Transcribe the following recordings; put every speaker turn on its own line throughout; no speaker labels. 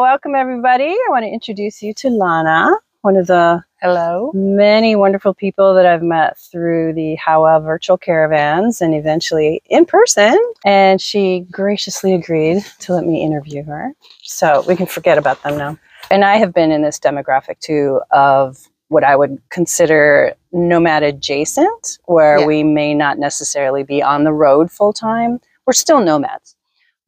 Welcome, everybody. I want to introduce you to Lana, one of the
Hello.
many wonderful people that I've met through the HOWA virtual caravans and eventually in person. And she graciously agreed to let me interview her. So we can forget about them now. And I have been in this demographic too of what I would consider nomad adjacent, where
Yeah.
we may not necessarily be on the road full time. We're still nomads,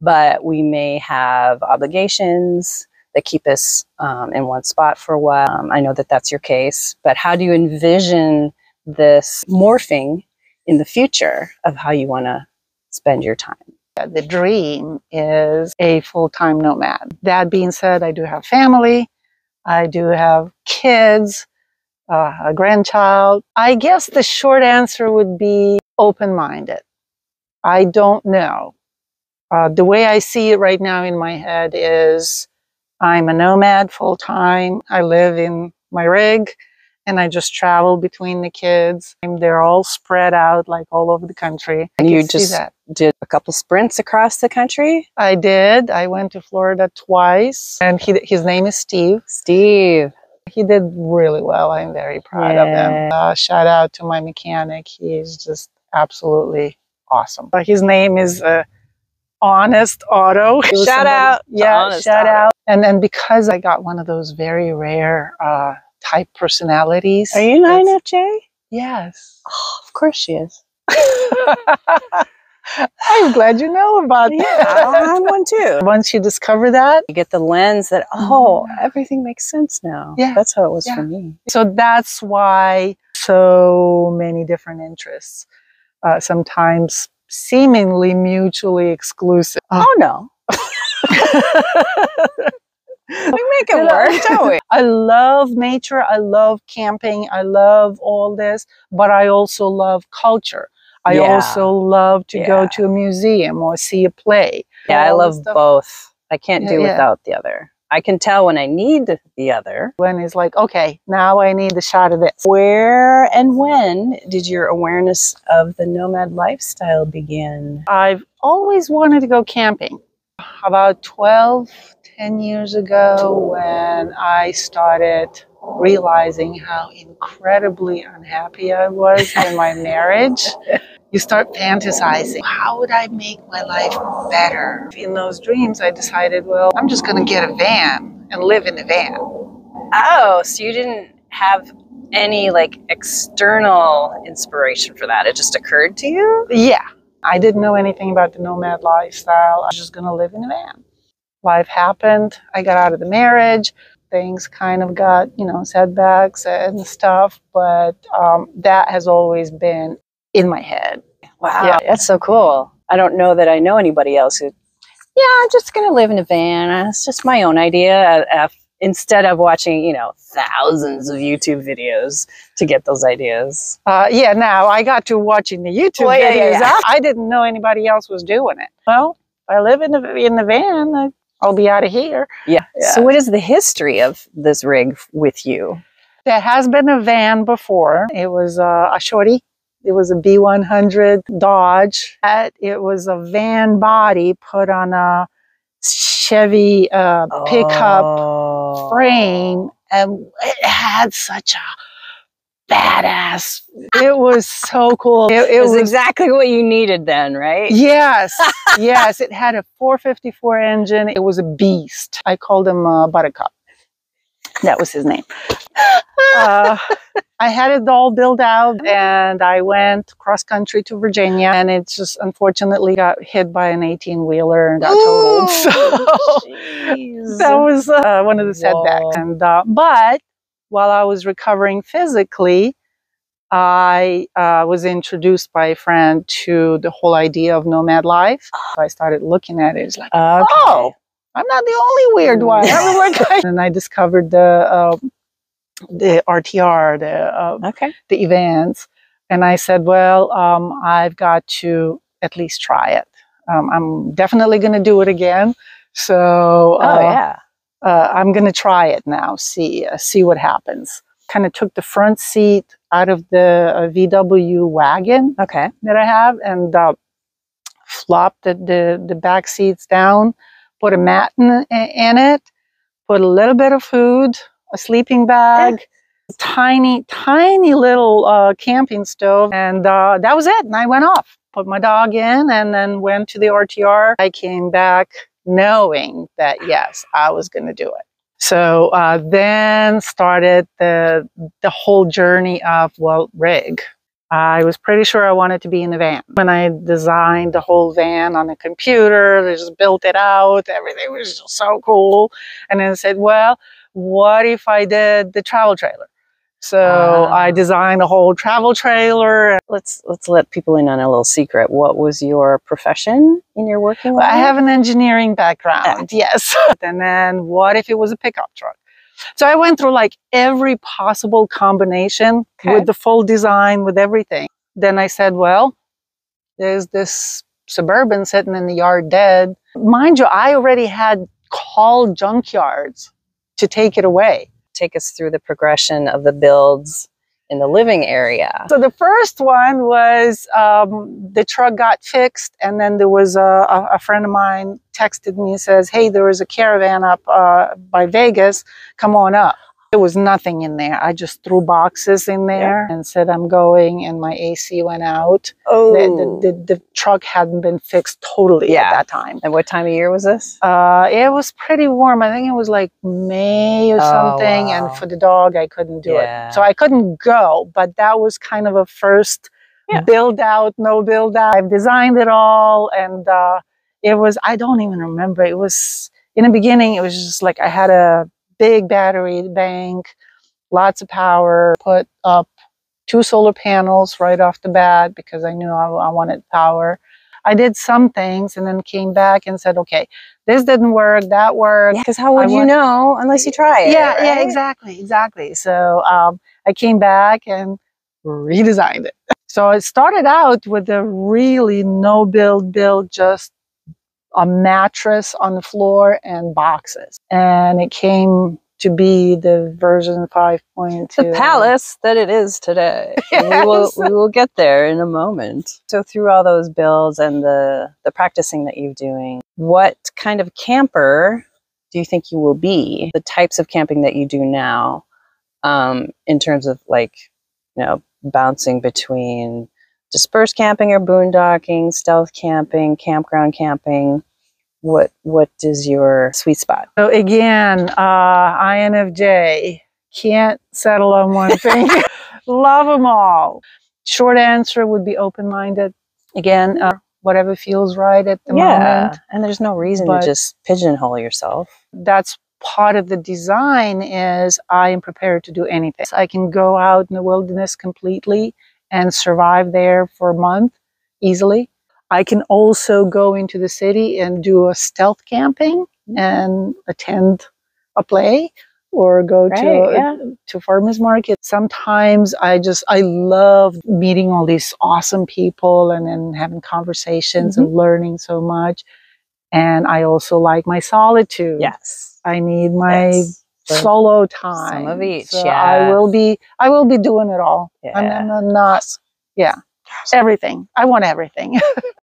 but we may have obligations that keep us um, in one spot for a while. Um, I know that that's your case, but how do you envision this morphing in the future of how you want to spend your time?
The dream is a full time nomad. That being said, I do have family, I do have kids, uh, a grandchild. I guess the short answer would be open minded. I don't know. Uh, the way I see it right now in my head is I'm a nomad full time. I live in my rig and I just travel between the kids. And they're all spread out like all over the country.
And you just-. Did a couple sprints across the country?
I did. I went to Florida twice, and he, his name is Steve.
Steve.
He did really well. I'm very proud of him. Uh, shout out to my mechanic. He's just absolutely awesome. Uh, His name is uh, Honest Auto.
Shout out
yeah, shout
Auto.
out. And then because I got one of those very rare uh, type personalities.
Are you an INFJ?
Yes.
Oh, of course she is.
I'm glad you know about
Yeah,
that.
I'm one too.
Once you discover that,
You get the lens that, oh,
Mhm.
everything makes sense now.
Yeah,
That's how it was
yeah.
for me.
So that's why so many different interests, uh, sometimes seemingly mutually exclusive.
Oh, oh. no. we make it work, don't we?
I love nature. I love camping. I love all this, but I also love culture. I
Yeah.
also love to go to a museum or see a play.
Yeah, I love
stuff.
both. I can't
Yeah,
do
yeah.
without the other. I can tell when I need the other.
When it's like, okay, now I need a shot of this.
Where and when did your awareness of the nomad lifestyle begin?
I've always wanted to go camping. About 12, 10 years ago, when I started realizing how incredibly unhappy I was in my marriage, you start fantasizing how would I make my life better? In those dreams, I decided, well, I'm just going to get a van and live in a van.
Oh, so you didn't have any like external inspiration for that. It just occurred to you?
Yeah, I didn't know anything about the nomad lifestyle. I was just going to live in a van. Life happened. I got out of the marriage. Things kind of got, you know, setbacks and stuff, but um, that has always been in my head.
Wow,
Yeah.
that's so cool. I don't know that I know anybody else who, yeah, I'm just going to live in a van. It's just my own idea. uh, uh, Instead of watching, you know, thousands of YouTube videos to get those ideas.
Uh, yeah, now I got to watching the YouTube
Well, yeah, yeah,
videos.
yeah.
I didn't know anybody else was doing it. Well, I live in the, in the van. I, I'll be out of here.
Yeah.
Yeah.
So, what is the history of this rig with you?
There has been a van before. It was uh, a shorty. It was a B100 Dodge. It was a van body put on a Chevy uh, pickup
Oh.
frame, and it had such a badass. It was so cool. It, it
It was
was
exactly what you needed then, right?
Yes, yes. It had a 454 engine. It was a beast. I called him uh, Buttercup. That was his name. Uh, I had it all built out and I went cross country to Virginia and it just unfortunately got hit by an 18 wheeler and got totaled. So that was uh, one of the setbacks.
Whoa.
And, uh, but while I was recovering physically, I uh, was introduced by a friend to the whole idea of nomad life. I started looking at it. It's like,
Okay.
oh, I'm not the only weird one. And I discovered the uh, the RTR, the uh,
Okay.
the events, and I said, well, um, I've got to at least try it. Um, I'm definitely going to do it again. So
Oh
uh,
yeah.
uh, I'm going to try it now. See uh, see what happens. Kind of took the front seat out of the uh, VW wagon
Okay.
that I have and uh, flopped the, the the back seats down. Put a mat in, in it. put a little bit of food, a sleeping bag, tiny, tiny little uh, camping stove, and uh, that was it. And I went off, put my dog in, and then went to the RTR. I came back knowing that yes, I was going to do it. So uh, then started the the whole journey of well rig. I was pretty sure I wanted to be in the van. When I designed the whole van on a computer, they just built it out. Everything was just so cool. And then I said, well, what if I did the travel trailer? So
Ah.
I designed a whole travel trailer.
Let's let's let people in on a little secret. What was your profession in your working life?
I have an engineering background, yes. and then what if it was a pickup truck? So I went through like every possible combination
Okay.
with the full design, with everything. Then I said, well, there's this suburban sitting in the yard dead. Mind you, I already had called junkyards to take it away.
take us through the progression of the builds in the living area.
So the first one was um, the truck got fixed, and then there was a, a, friend of mine texted me and says, "Hey, there is a caravan up uh, by Vegas. Come on up." There was nothing in there. I just threw boxes in there and said, "I'm going," and my AC went out.
Oh,
The, the, the, the truck hadn't been fixed totally
Yeah.
at that time.
and what time of year was this?
Uh, it was pretty warm. I think it was like May or
Oh,
something.
wow.
And for the dog, I couldn't do
Yeah.
it. So I couldn't go. But that was kind of a first
Yeah.
build out, no build out. I've designed it all. And uh, it was, I don't even remember. It was, in the beginning, it was just like I had a big battery bank, lots of power, put up two solar panels right off the bat because I knew I, I wanted power. I did some things and then came back and said, okay, this didn't work, that worked.
Because how would
I
you know unless you try it?
Yeah, yeah, exactly, exactly. So um, I came back and redesigned it. So it started out with a really no build build, just a mattress on the floor and boxes. And it came to be the version 5.2.
The palace that it is today. And We will
Yes.
we will get there in a moment. So through all those builds and the the practicing that you're doing, what kind of camper do you think you will be? The types of camping that you do now, um, in terms of like, you know, bouncing between dispersed camping or boondocking, stealth camping, campground camping. What what is your sweet spot?
So again, uh, INFJ can't settle on one thing. Love them all. Short answer would be open minded. Again, uh, whatever feels right at the moment.
and there's no reason
but-
to just pigeonhole yourself.
That's part of the design is I am prepared to do anything. I can go out in the wilderness completely and survive there for a month easily. I can also go into the city and do a stealth camping mm. and attend a play or go to
yeah.
to farmers market. Sometimes I just I love meeting all these awesome people and then having conversations and mm-hmm. learning so much. And I also like my solitude.
Yes.
I need my
Yes.
Solo time.
Some of each,
So
yeah.
I will be I will be doing it all. I'm,
Yeah.
I'm not yeah. Everything. I want everything.